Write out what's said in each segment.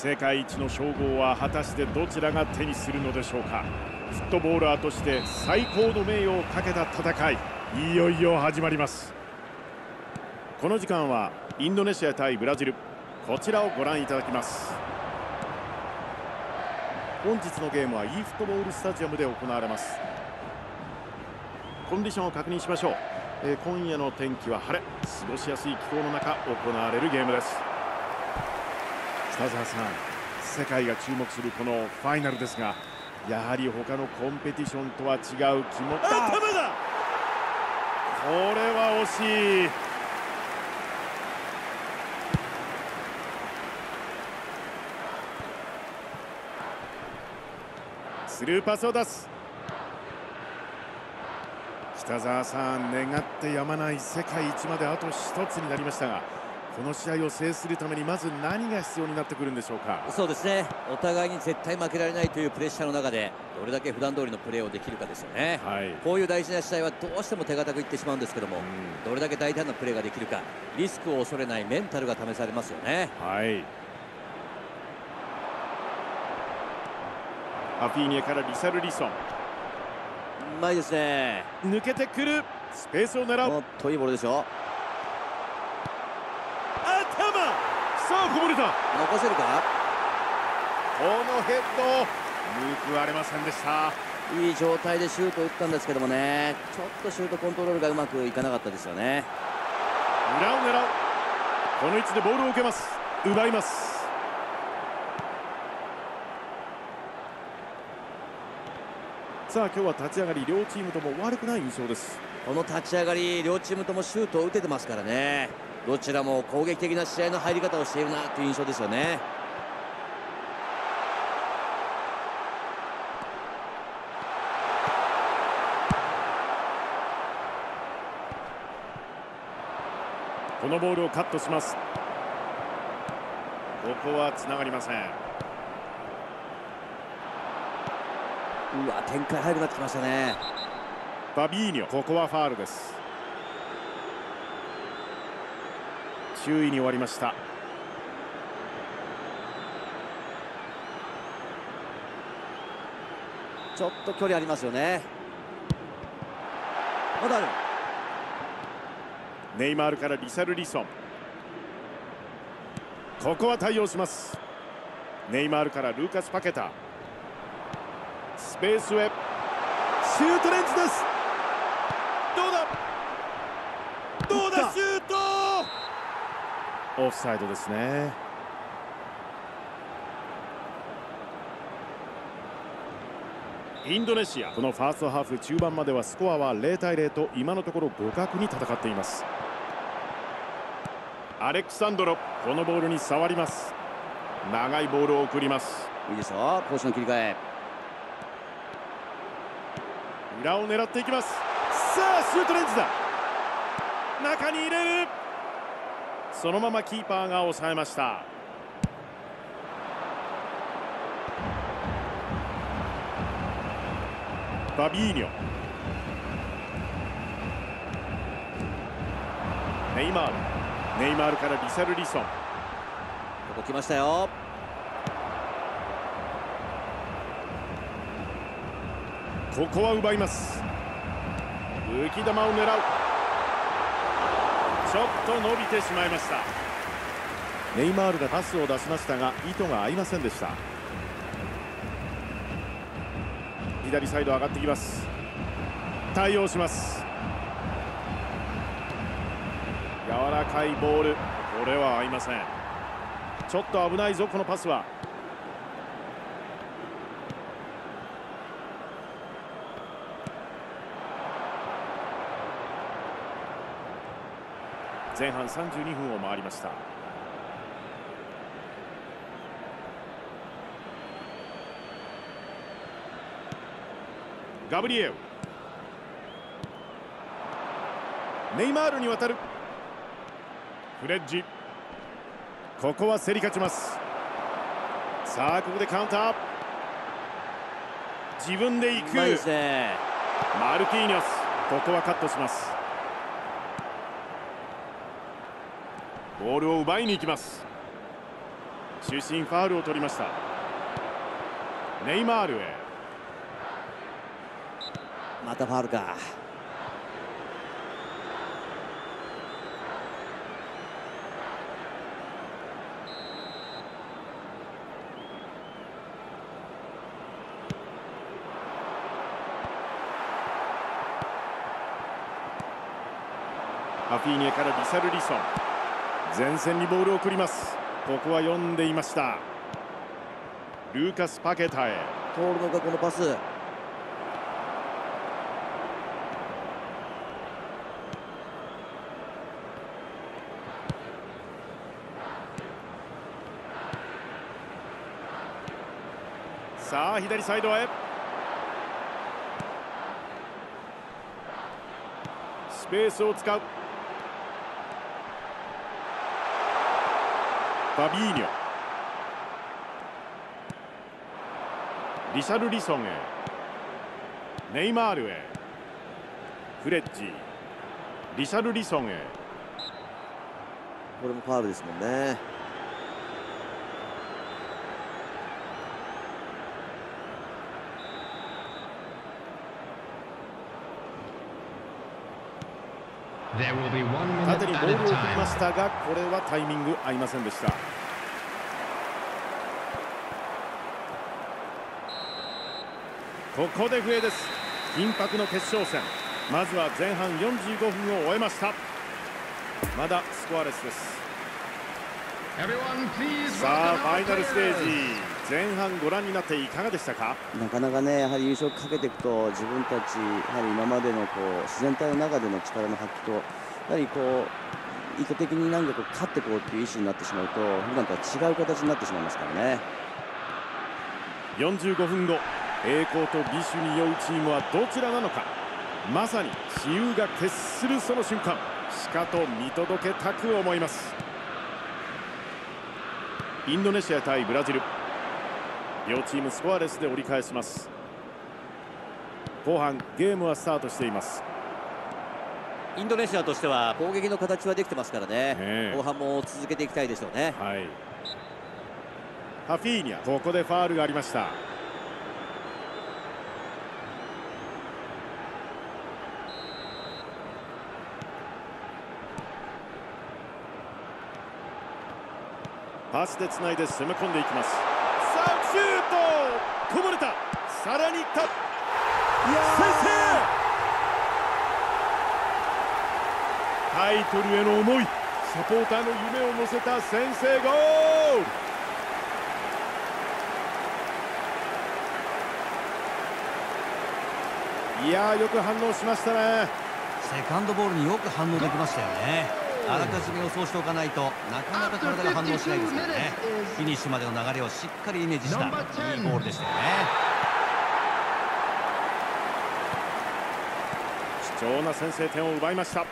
世界一の称号は果たしてどちらが手にするのでしょうか。フットボーラーとして最高の名誉をかけた戦い。いよいよ始まります。この時間はインドネシア対ブラジル。こちらをご覧いただきます。本日のゲームは e フットボールスタジアムで行われます。コンディションを確認しましょう、えー、今夜の天気は晴れ。過ごしやすい気候の中行われるゲームです。北澤さん世界が注目するこのファイナルですがやはり他のコンペティションとは違う気も頭だ！これは惜しい。スルーパスを出す。北澤さん願ってやまない世界一まであと1つになりましたがこの試合を制するためにまず何が必要になってくるんでしょうか？そうですね。お互いに絶対負けられないというプレッシャーの中でどれだけ普段通りのプレーをできるかですよね、はい、こういう大事な試合はどうしても手堅くいってしまうんですけども、うん、どれだけ大胆なプレーができるかリスクを恐れないメンタルが試されますよね。はい。アフィーニャからリサルリソン。うまいですね。抜けてくる。スペースを狙う。といいボールですよ頭さあこぼれた残せるか？このヘッド報われませんでした。いい状態でシュートを打ったんですけどもね。ちょっとシュートコントロールがうまくいかなかったですよね。裏を狙う。この位置でボールを受けます。奪います。さあ今日は立ち上がり両チームとも悪くない印象です。この立ち上がり両チームともシュートを打ててますからねどちらも攻撃的な試合の入り方をしているなという印象ですよね。このボールをカットします。ここはつながりません。うわ展開早くなってきましたね。バビーニョここはファールです注意に終わりました。ちょっと距離ありますよね。まだある。ネイマールからリサルリソン。ここは対応します。ネイマールからルーカス・パケタスペースへ。シュートレンズですどうだどうだシュートオフサイドですね。インドネシアこのファーストハーフ中盤まではスコアは0対0と今のところ互角に戦っています。アレクサンドロこのボールに触ります。長いボールを送ります。いいですよ。攻守の切り替え。裏を狙っていきます。さあシュートレンジだ。中に入れるそのままキーパーが抑えました。バビーニョ。ネイマール。ネイマールからリサルリソン。ここ来ましたよ。ここは奪います。浮き球を狙うちょっと伸びてしまいました。ネイマールがパスを出しましたが意図が合いませんでした。左サイド上がってきます。対応します。柔らかいボール。これは合いません。ちょっと危ないぞこのパスは。前半32分を回りました。ガブリエウネイマールに渡る。フレッジ。ここは競り勝ちます。さあここでカウンター。自分で行く、ね、マルキーニョス。ここはカットしますボールを奪いに行きます。中心ファールを取りました。ネイマールへ。またファールか。ハフィーニャからリサルリソン前線にボールを送ります。ここは読んでいました。ルーカス・パケタへ。通るのかこのパス。さあ左サイドへ。スペースを使うファビーニョ。リシャルリソンへ。ネイマールへ。フレッジ。リシャルリソンへ。これもファールですもんね。縦にボールを振りましたがこれはタイミング合いませんでした。ここで笛です。緊迫の決勝戦。まずは前半45分を終えました。まだスコアレスです。さあファイナルステージ前半ご覧になっていかがでしたか？なかなかねやはり優勝をかけていくと自分たちやはり今までのこう自然体の中での力の発揮とやはりこう意図的に何かこう勝っていこうっていう意思になってしまうと普段とは違う形になってしまいますからね。45分後栄光と美酒に酔うチームはどちらなのか？まさに自由が決するその瞬間。しかと見届けたく思います。インドネシア対ブラジル両チームスコアレスで折り返します。後半ゲームはスタートしています。インドネシアとしては攻撃の形はできてますからね、ね後半も続けていきたいでしょうね、はい、ハフィーニャここでファールがありました。パスでつないで攻め込んでいきますシュートこぼれた。さらにいった先制タイトルへの思いサポーターの夢を乗せた先制ゴール。いやよく反応しましたね。セカンドボールによく反応できましたよねあらかじめ予想しておかないとなかなか体が反応しないですからね。フィニッシュまでの流れをしっかりイメージしたいいボールでしたよね。貴重な先制点を奪いました。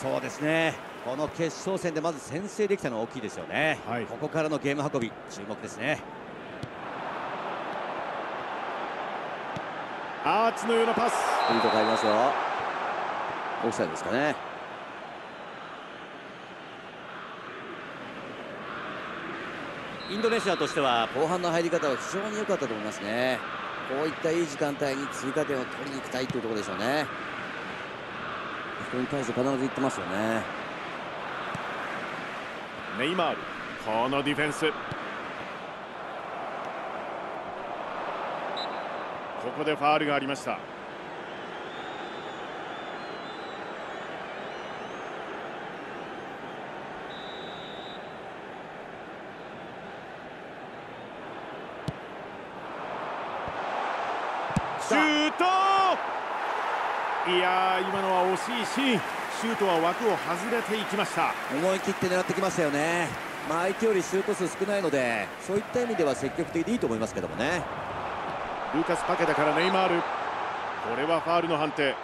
そうですね。この決勝戦でまず先制できたのは大きいですよね、はい、ここからのゲーム運び注目ですね。アーチのようなパス。いいとこありますよ。オフサイドですかねインドネシアとしては後半の入り方は非常に良かったと思いますね。こういったいい時間帯に追加点を取りに行きたいというところでしょうね。人に対して必ず言ってますよね。ネイマールこのディフェンス。ここでファールがありました。シュート。いや今のは惜しいシーン。シュートは枠を外れていきました。思い切って狙ってきましたよね。まあ相手よりシュート数少ないのでそういった意味では積極的でいいと思いますけどもね。ルーカス・パケタからネイマール。これはファールの判定。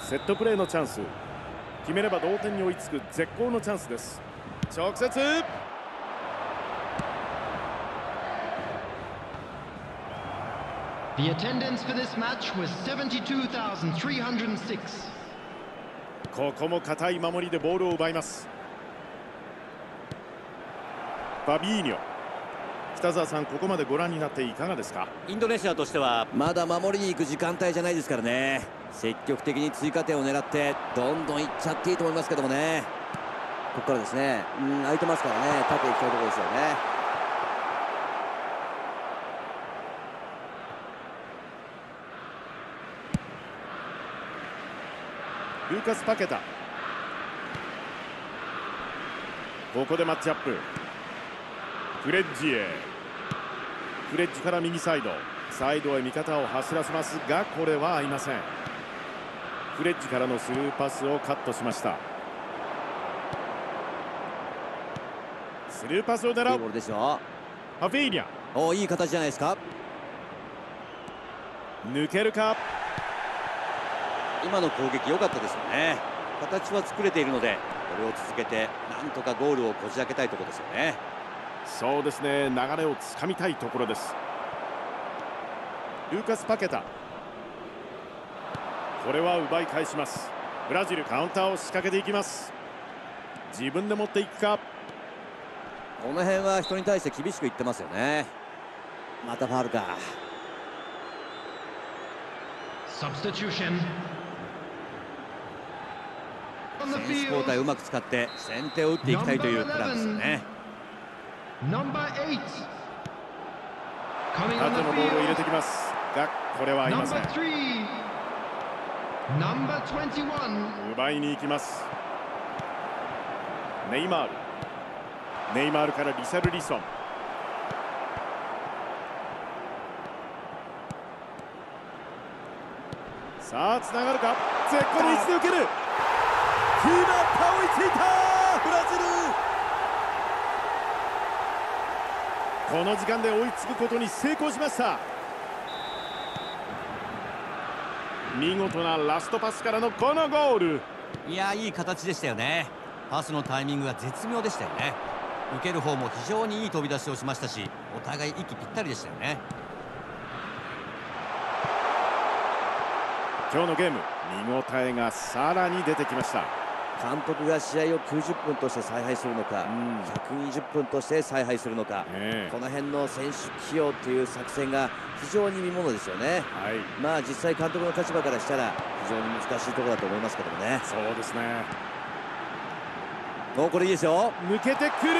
セットプレーのチャンス。決めれば同点に追いつく絶好のチャンスです直接。The attendance for this match was 72,306. ここも堅い守りでボールを奪います。ファビーニョ。北澤さんここまでご覧になっていかがですか？インドネシアとしては。まだ守りに行く時間帯じゃないですからね。積極的に追加点を狙ってどんどんいっちゃっていいと思いますけどもねここからですね。うん空いてますからね。縦行きたいところですよね。ルーカス・パケタ。ここでマッチアップ。フレッジへ。フレッジから右サイド。サイドへ味方を走らせますがこれは合いません。フレッジからのスルーパスをカットしました。スルーパスを狙う。ハフェイニャ。おいい形じゃないですか。抜けるか。今の攻撃良かったですよね。形は作れているのでこれを続けてなんとかゴールをこじ開けたいところですよね。そうですね。流れをつかみたいところです。ルーカス・パケタ。これは奪い返します。ブラジルカウンターを仕掛けていきます。自分で持っていくかこの辺は人に対して厳しく言ってますよね。またファールか。Substitution. 選手交代をうまく使って先手を打っていきたいというプランですよね。縦のボールを入れてきます。がこれは合いません。奪いに行きます。ネイマールネイマールからリシャルリソン。さあつながるか？絶好の位置で受ける。決まった追いついたブラジル。この時間で追いつくことに成功しました。見事なラストパスからのこのゴール。いやいい形でしたよね。パスのタイミングが絶妙でしたよね。受ける方も非常にいい飛び出しをしましたしお互い息ぴったりでしたよね。今日のゲーム見応えがさらに出てきました。監督が試合を90分として采配するのか、うん、120分として采配するのか、ね、この辺の選手起用という作戦が非常に見ものですよね、はい、まあ実際監督の立場からしたら非常に難しいところだと思いますけどもね。そうですねもうこれいいですよ抜けてくる。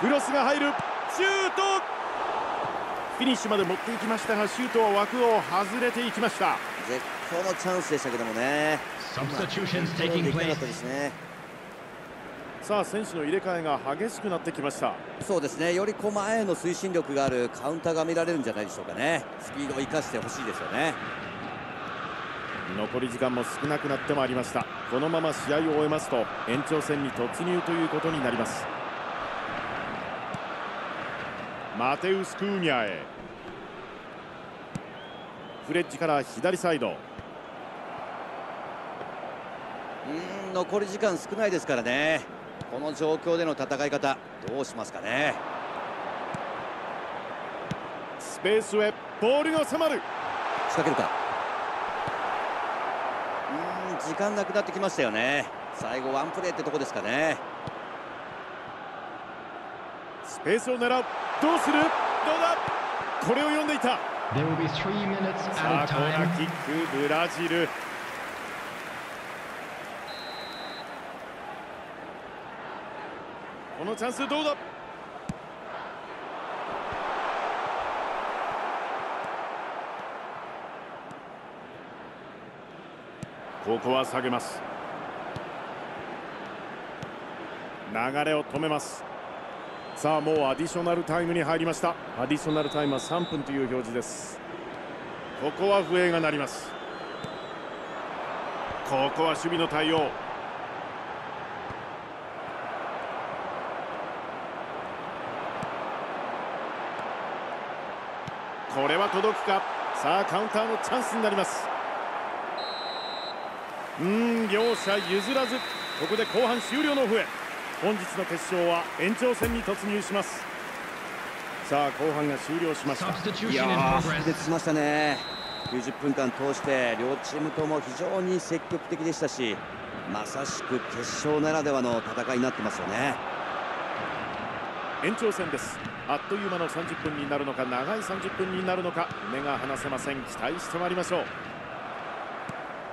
クロスが入る。シュート！フィニッシュまで持っていきましたがシュートは枠を外れていきました。絶好のチャンスでしたけどもね。さあ選手の入れ替えが激しくなってきました。そうですね。よりこう前への推進力があるカウンターが見られるんじゃないでしょうかね。スピードを生かしてほしいですよね。残り時間も少なくなってまいりましたこのまま試合を終えますと延長戦に突入ということになります。マテウス・クーニャへ。フレッジから左サイド。うん残り時間少ないですからね。この状況での戦い方どうしますかね。スペースへボールが迫る。仕掛けるか。うん時間なくなってきましたよね。最後ワンプレーってとこですかね。スペースを狙う。どうする？どうだ？これを読んでいた。さあコーナーキックブラジル。このチャンスどうだ？ここは下げます。流れを止めます。さあもうアディショナルタイムに入りました。アディショナルタイムは3分という表示です。ここは笛が鳴ります。ここは守備の対応。これは届くか。さあカウンターのチャンスになります。うん両者譲らずここで後半終了の笛。本日の決勝は延長戦に突入します。さあ後半が終了しました。いやーしましたね。90分間通して両チームとも非常に積極的でしたしまさしく決勝ならではの戦いになってますよね。延長戦です。あっという間の30分になるのか長い30分になるのか目が離せません。期待してまいりましょう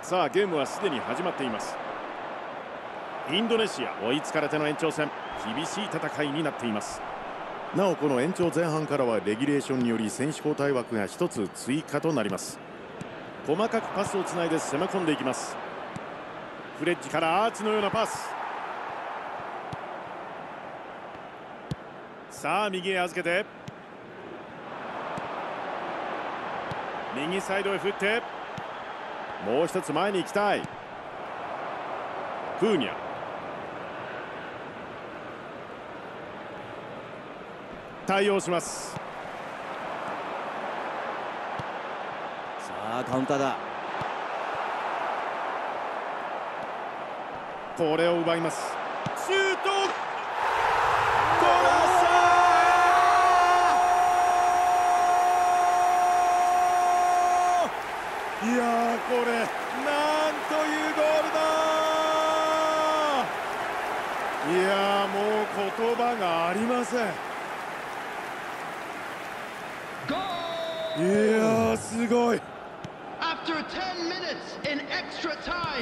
さあゲームはすでに始まっています。インドネシア追いつかれての延長戦。厳しい戦いになっています。なおこの延長前半からはレギュレーションにより選手交代枠が1つ追加となります。細かくパスをつないで攻め込んでいきます。フレッジからアーチのようなパス。さあ右へ預けて。右サイドへ振って。もう一つ前に行きたい。クーニャ。対応します。さあカウンターだ。これを奪います。シュートいやこれなんというゴールだいやもう言葉がありません。いやすごい。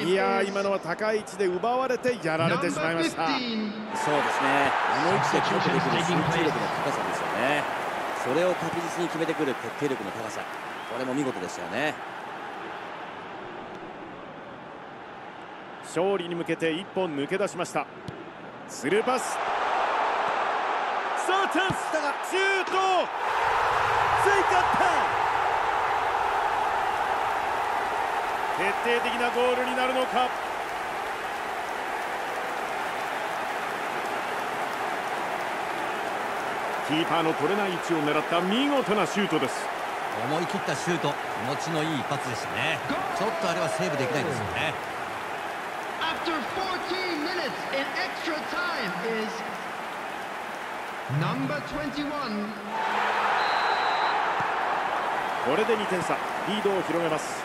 いや今のは高い位置で奪われてやられてしまいました。そうですね。あの位置で決めてくる集中力の高さですよね。それを確実に決めてくる決定力の高さ。これも見事でしたよね。勝利に向けて一本抜け出しました。スルーパスさあチャンスだがシュート追加点。決定的なゴールになるのか？キーパーの取れない位置を狙った見事なシュートです。思い切ったシュート気持ちのいい一発でしたね。ちょっとあれはセーブできないですよね。After 14 minutes in extra time is number 21. これで2点差。リードを広げます。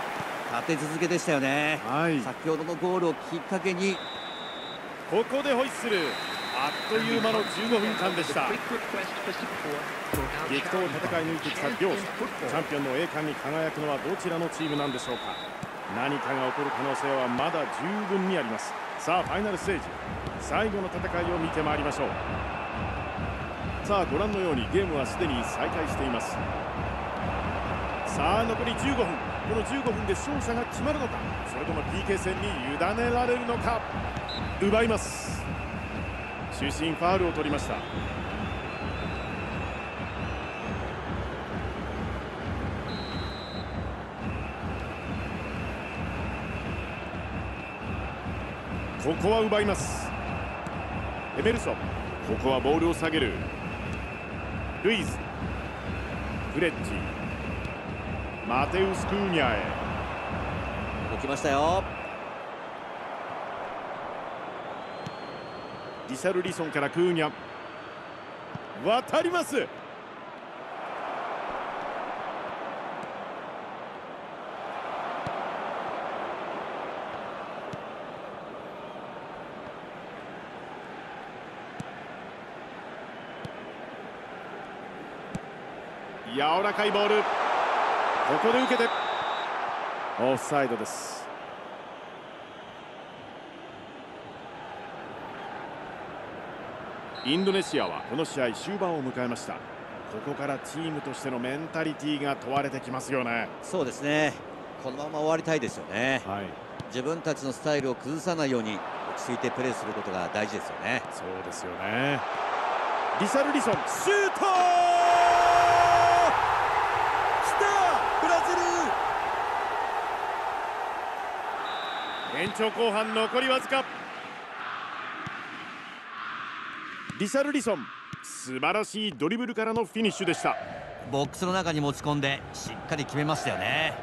立て続けでしたよね、はい、先ほどのゴールをきっかけに。ここでホイッスル。あっという間の15分間でした。激闘を戦い抜いてきた両者。チャンピオンの栄冠に輝くのはどちらのチームなんでしょうか。何かが起こる可能性はまだ十分にあります。さあファイナルステージ。最後の戦いを見てまいりましょうさあご覧のようにゲームはすでに再開しています。さあ残り15分。この15分で勝者が決まるのか。それとも PK 戦に委ねられるのか。奪います。主審ファールを取りました。ここは奪います。エメルソン。ここはボールを下げる。ルイズフレッジマテウス・クーニャへ。起きましたよ。リシャルリソンからクーニャ。渡ります柔らかいボール。ここで受けて。オフサイドです。インドネシアはこの試合終盤を迎えました。ここからチームとしてのメンタリティーが問われてきますよね。そうですね。このまま終わりたいですよね、はい、自分たちのスタイルを崩さないように落ち着いてプレーすることが大事ですよね。そうですよね。リサルリソンシュート延長後半残りわずか。リシャルリソン素晴らしいドリブルからのフィニッシュでした。ボックスの中に持ち込んでしっかり決めましたよね。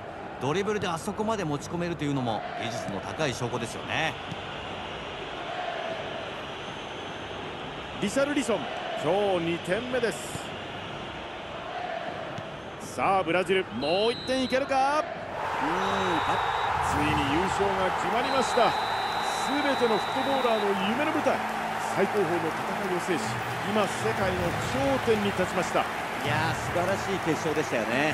ドリブルであそこまで持ち込めるというのも技術の高い証拠ですよね。リシャルリソン今日2点目です。さあブラジル。もう1点いけるか？ついに優勝が決まりました。全てのフットボーラーの夢の舞台最高峰の戦いを制し今世界の頂点に立ちました。いや素晴らしい決勝でしたよね。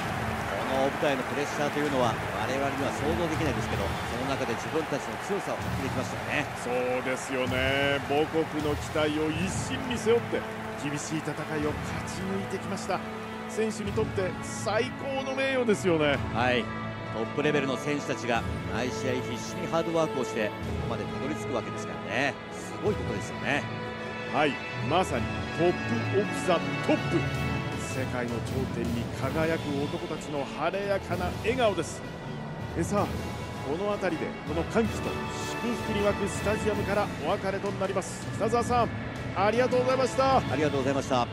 この舞台のプレッシャーというのは我々には想像できないですけどその中で自分たちの強さを発揮できましたよね。そうですよね。母国の期待を一身に背負って厳しい戦いを勝ち抜いてきました。選手にとって最高の名誉ですよね。はいトップレベルの選手たちが毎試合必死にハードワークをしてここまでたどり着くわけですからね。すごいことですよね。はいまさにトップ・オブ・ザ・トップ。世界の頂点に輝く男たちの晴れやかな笑顔です。えさあこの辺りでこの歓喜と祝福に沸くスタジアムからお別れとなります。北澤さんありがとうございました。ありがとうございました